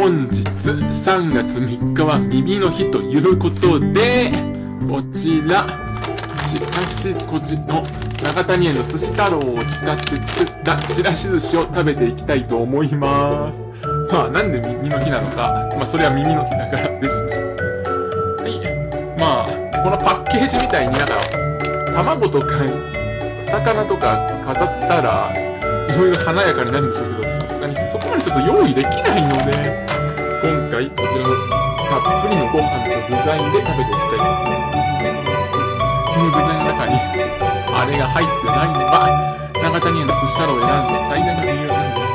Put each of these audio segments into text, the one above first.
本日3月3日は耳の日ということで、こちら、チラシこちの長谷園の寿司太郎を使って作ったちらし寿司を食べていきたいと思います。まあ、なんで耳の日なのか、まあ、それは耳の日だからですね。はい。まあ、このパッケージみたいになんか、卵とか、魚とか飾ったら、いろいろ華やかになるんでしょうけど、さすがにそこまでちょっと用意できないので、今回こちらのたっぷりのご飯と具材で食べていきたいと思います。この具材の中に、あれが入ってないのは、長谷園の寿司太郎を選んだ最大の理由なんです。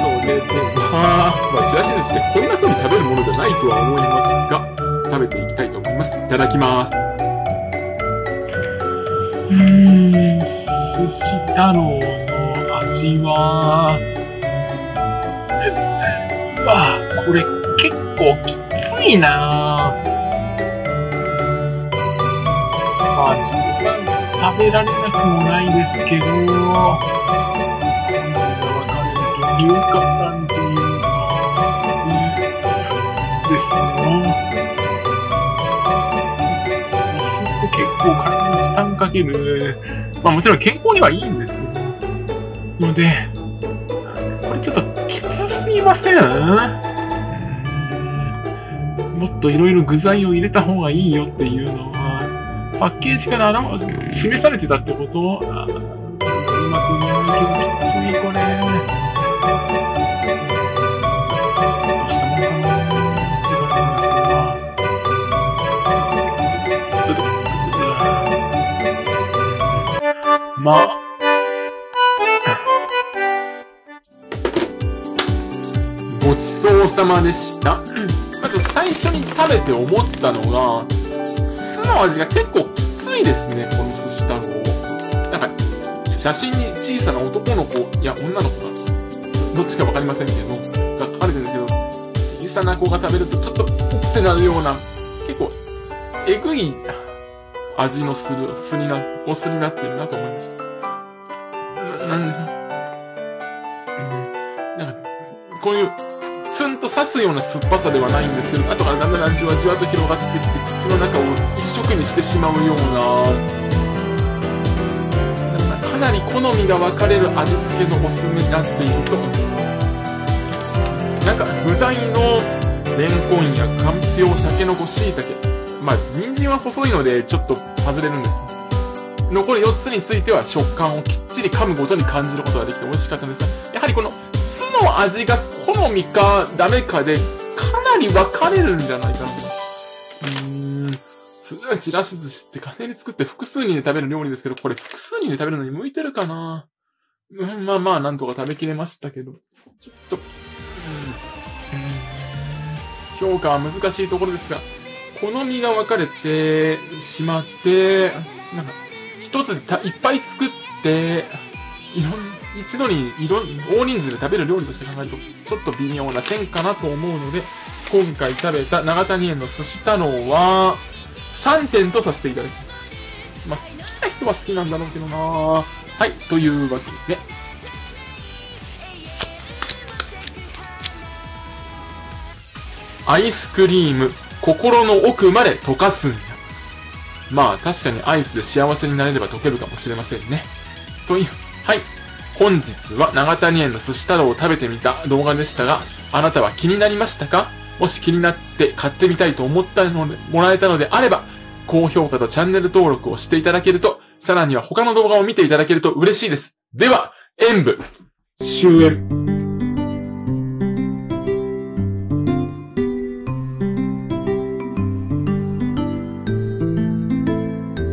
それでは、まあ、ちらし寿司ってこんな風に食べるものじゃないとは思いますが、食べていきたいと思います。いただきます。寿司太郎の味は、うわ、これ結構きついな。まあ自分は食べられなくもないですけど、分かると流化なんていうか、ですね。お酢って結構体に負担かける。まあもちろん健康にはいいんですけど。ので、これちょっときつすぎません？もっといろいろ具材を入れた方がいいよっていうのは、パッケージから表示されてたってこと？うまく言えないけどきついこれ。ま、ごちそうさまでした。まず最初に食べて思ったのが、酢の味が結構きついですね、この寿司太郎。なんか、写真に小さな男の子、いや、女の子か。どっちかわかりませんけど、が書かれてるんですけど、小さな子が食べるとちょっと、ってなるような、結構、えぐい味のする、酢にな、お酢になってるなと思いました。な、んでしょう。なんか、こういう、ツンと刺すような酸っぱさではないんですけど、後からだんだんじわじわと広がってきて、口の中を一色にしてしまうような、かなり好みが分かれる味付けのお酢になっていると思います。なんか具材のレンコンやかんぴょう、たけのこ、しいたけ。まあ、人参は細いのでちょっと外れるんです。残り4つについては食感をきっちり噛むごとに感じることができて美味しかったんですが、やはりこの酢の味が好みかダメかでかなり分かれるんじゃないかな。うーん。酢はちらし寿司って家庭で作って複数人で食べる料理ですけど、これ複数人で食べるのに向いてるかな？うんまあまあ、なんとか食べきれましたけど。ちょっと、うん、うん評価は難しいところですが、好みが分かれてしまって、なんか、一ついっぱい作って、いろん、一度にいろん、大人数で食べる料理として考えると、ちょっと微妙な線かなと思うので、今回食べた長谷園の寿司太郎は、3点とさせていただきます。まあ、好きな人は好きなんだろうけどなはい、というわけで、アイスクリーム、心の奥まで溶かすんや。まあ確かにアイスで幸せになれれば溶けるかもしれませんね。という、はい。本日は長谷園の寿司太郎を食べてみた動画でしたが、あなたは気になりましたか？もし気になって買ってみたいと思ったので、もらえたのであれば、高評価とチャンネル登録をしていただけると、さらには他の動画を見ていただけると嬉しいです。では、演舞、終演。